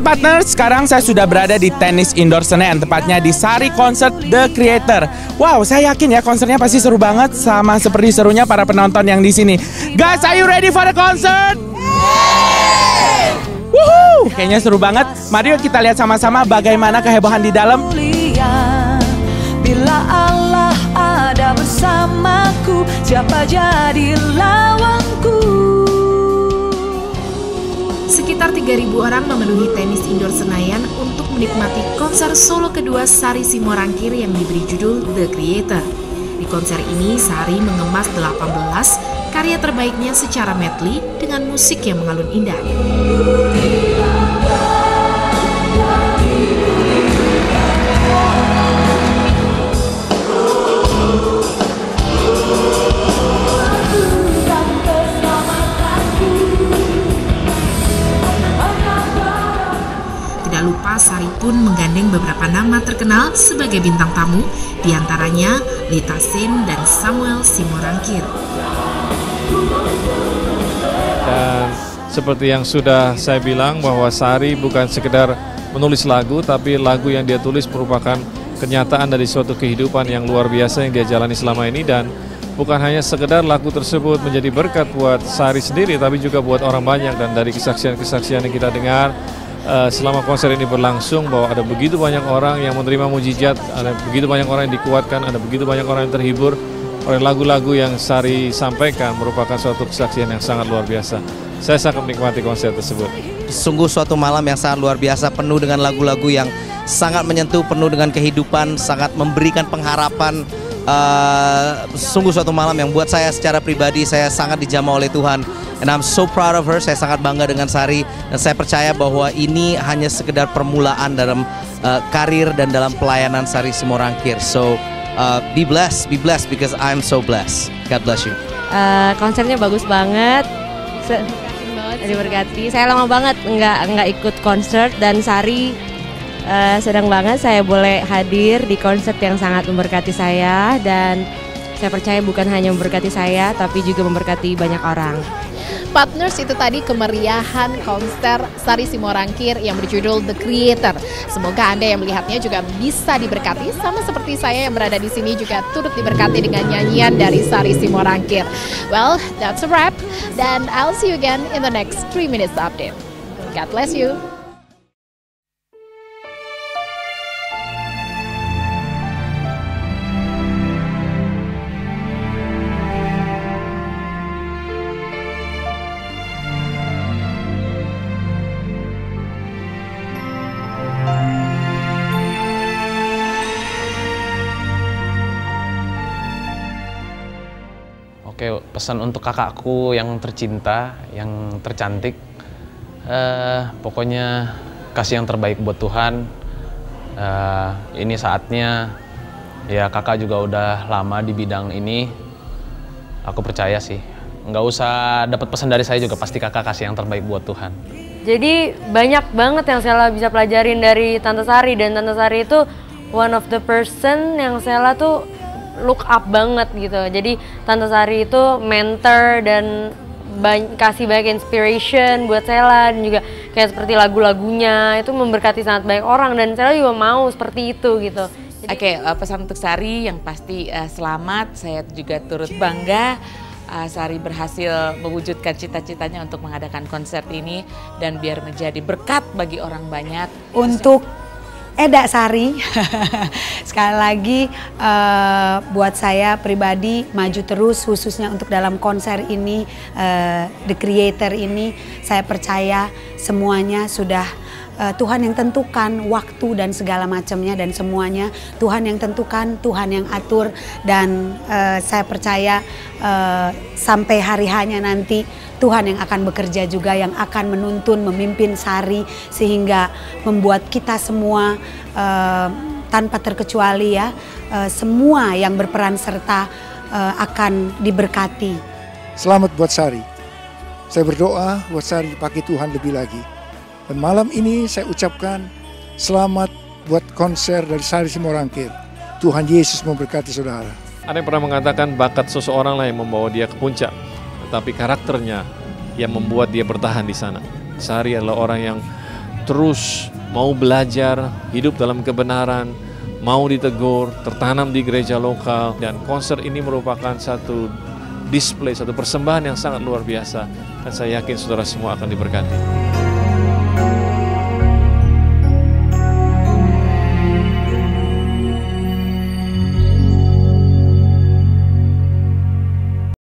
partner, sekarang saya sudah berada di tenis indoor Senen, tepatnya di Sari Concert The Creator. Wow, saya yakin ya konsernya pasti seru banget sama seperti serunya para penonton yang di sini. Guys, are you ready for the concert? Woohoo! Kayaknya seru banget. Mari kita lihat sama-sama bagaimana kehebohan di dalam. Bila Allah ada bersamaku, siapa jadi lawanku? Sekitar 3.000 orang memenuhi tenis indoor Senayan untuk menikmati konser solo kedua Sari Simorangkir yang diberi judul The Creator. Di konser ini, Sari mengemas 18 karya terbaiknya secara medley dengan musik yang mengalun indah. Sari pun menggandeng beberapa nama terkenal sebagai bintang tamu, di antaranya Lita Sin dan Samuel Simorangkir. Dan seperti yang sudah saya bilang bahwa Sari bukan sekedar menulis lagu, tapi lagu yang dia tulis merupakan kenyataan dari suatu kehidupan yang luar biasa yang dia jalani selama ini dan bukan hanya sekedar lagu tersebut menjadi berkat buat Sari sendiri, tapi juga buat orang banyak dan dari kesaksian-kesaksian yang kita dengar eh, selama konser ini berlangsung bahwa ada begitu banyak orang yang menerima mujizat, ada begitu banyak orang yang dikuatkan, ada begitu banyak orang yang terhibur oleh lagu-lagu yang Sari sampaikan merupakan suatu kesaksian yang sangat luar biasa. Saya sangat menikmati konser tersebut. Sungguh suatu malam yang sangat luar biasa, penuh dengan lagu-lagu yang sangat menyentuh, penuh dengan kehidupan, sangat memberikan pengharapan. Eh, sungguh suatu malam yang buat saya secara pribadi saya sangat dijamah oleh Tuhan. And I'm so proud of her. Saya sangat bangga dengan Sari dan saya percaya bahwa ini hanya sekedar permulaan dalam eh, karir dan dalam pelayanan Sari Simorangkir. So uh, be blessed, be blessed because I'm so blessed. God bless you. Eh, konsernya bagus banget. Se diberkati. Saya lama banget nggak nggak ikut konser dan Sari eh, sedang banget saya boleh hadir di konser yang sangat memberkati saya dan saya percaya bukan hanya memberkati saya tapi juga memberkati banyak orang. Partners itu tadi kemeriahan konser Sari Simorangkir yang berjudul The Creator. Semoga Anda yang melihatnya juga bisa diberkati sama seperti saya yang berada di sini juga turut diberkati dengan nyanyian dari Sari Simorangkir. Well, that's a wrap dan I'll see you again in the next 3 minutes update. God bless you. Oke, pesan untuk kakakku yang tercinta, yang tercantik. Eh, pokoknya kasih yang terbaik buat Tuhan. Eh, ini saatnya, ya kakak juga udah lama di bidang ini. Aku percaya sih, nggak usah dapat pesan dari saya juga pasti kakak kasih yang terbaik buat Tuhan. Jadi banyak banget yang saya bisa pelajarin dari Tante Sari dan Tante Sari itu one of the person yang saya tuh look up banget gitu. Jadi Tante Sari itu mentor dan bany- kasih banyak inspiration buat Sela dan juga kayak seperti lagu-lagunya itu memberkati sangat banyak orang dan Sela juga mau seperti itu gitu. Oke, eh, pesan untuk Sari yang pasti eh, selamat. Saya juga turut bangga eh, Sari berhasil mewujudkan cita-citanya untuk mengadakan konser ini dan biar menjadi berkat bagi orang banyak. untuk Eda Sari. Sekali lagi eh, buat saya pribadi maju terus khususnya untuk dalam konser ini eh, The Creator ini. Saya percaya semuanya sudah eh, Tuhan yang tentukan waktu dan segala macamnya dan semuanya Tuhan yang tentukan Tuhan yang atur dan eh, saya percaya eh, sampai hari hanya nanti Tuhan yang akan bekerja juga yang akan menuntun, memimpin Sari sehingga membuat kita semua eh, tanpa terkecuali ya eh, semua yang berperan serta eh, akan diberkati. Selamat buat Sari. Saya berdoa buat Sari dipakai Tuhan lebih lagi. Dan malam ini saya ucapkan selamat buat konser dari Sari Simorangkir. Tuhan Yesus memberkati saudara. Ada yang pernah mengatakan bakat seseorang lah yang membawa dia ke puncak, tetapi karakternya yang membuat dia bertahan di sana. Sari adalah orang yang terus mau belajar, hidup dalam kebenaran, mau ditegur, tertanam di gereja lokal dan konser ini merupakan satu display, satu persembahan yang sangat luar biasa dan saya yakin saudara semua akan diberkati.